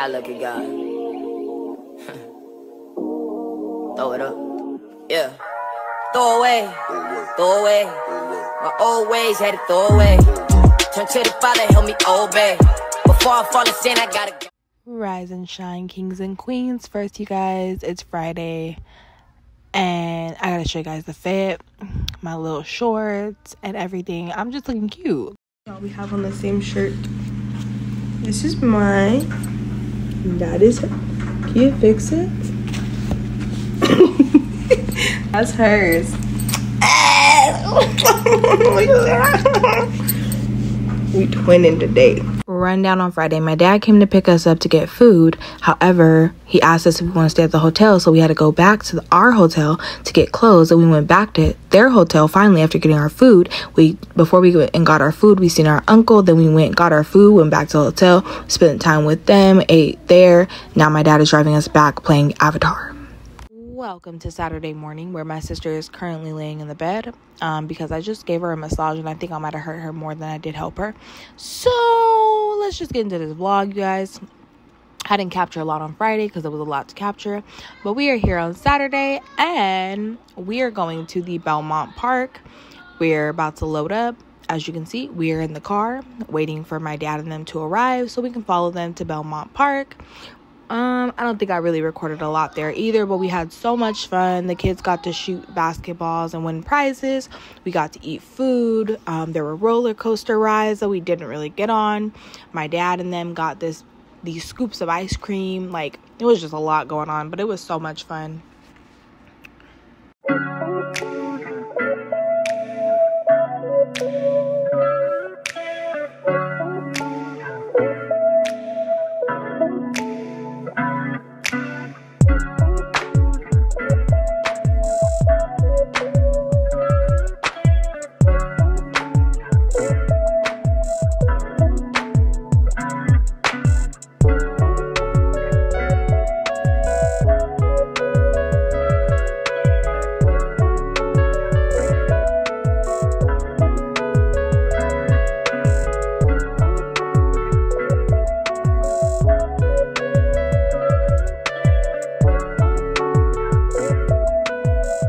I look at God. Throw it up. Yeah. Throw away. Throw away. My old ways had to throw away. Turn to the Father, help me obey. Before I fall in sin, I gotta go. Rise and shine, kings and queens. First, you guys, it's Friday, and I gotta show you guys the fit, my little shorts, and everything. I'm just looking cute. Y'all, we have on the same shirt. This is mine. That is her. Can you fix it? That's hers. we twinning today. Rundown on Friday. My dad came to pick us up to get food. However, he asked us if we want to stay at the hotel, so we had to go back to the, our hotel to get clothes. And we went back to their hotel finally after getting our food. We before we went and got our food, we seen our uncle. Then we went got our food, went back to the hotel, spent time with them, ate there. Now my dad is driving us back playing Avatar. Welcome to Saturday morning, where my sister is currently laying in the bed um, because I just gave her a massage and I think I might have hurt her more than I did help her. So let's just get into this vlog, you guys. I didn't capture a lot on Friday because there was a lot to capture, but we are here on Saturday and we are going to the Belmont Park. We're about to load up. As you can see, we are in the car waiting for my dad and them to arrive so we can follow them to Belmont Park. Um, I don't think I really recorded a lot there either, but we had so much fun. The kids got to shoot basketballs and win prizes. We got to eat food. Um, there were roller coaster rides that we didn't really get on. My dad and them got this these scoops of ice cream. Like it was just a lot going on, but it was so much fun.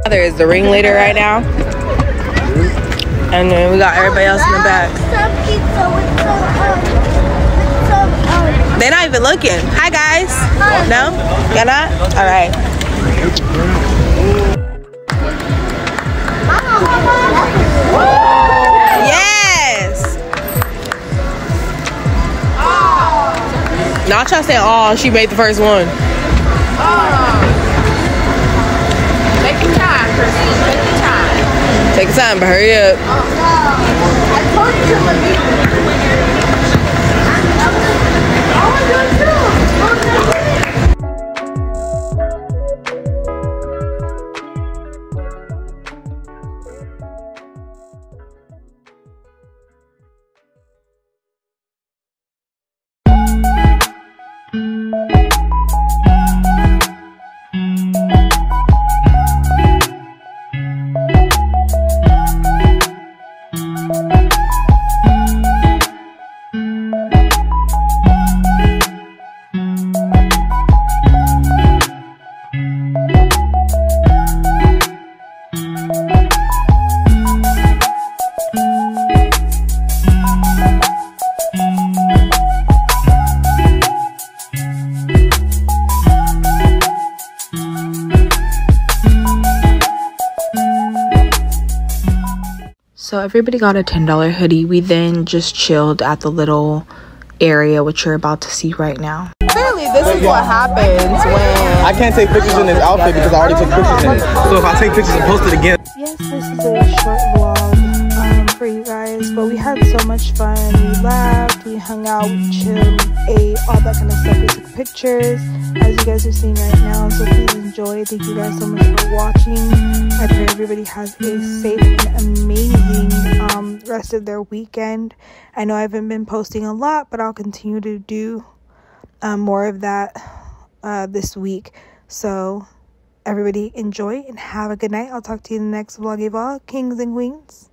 There is the ringleader right now. And then we got everybody else in the back. They're not even looking. Hi guys. No? You're not? Alright. Yes! Not to say oh she made the first one. Time. But hurry up. So everybody got a $10 hoodie. We then just chilled at the little area which you're about to see right now. Clearly this is what happens when I can't take pictures in this outfit because I already took pictures in it. So if I take pictures and post it again, Yes, this is a short vlog um, for you guys, but we had so much fun. We laughed, we hung out, we chilled, we ate, all that kind of stuff. We took pictures, as you guys are seeing right now. So please enjoy. Thank you guys so much for watching. I pray everybody has a safe and amazing rest of their weekend. I know I haven't been posting a lot, but I'll continue to do um, more of that uh, this week. So everybody enjoy and have a good night. I'll talk to you in the next vlog, vlog, kings and queens.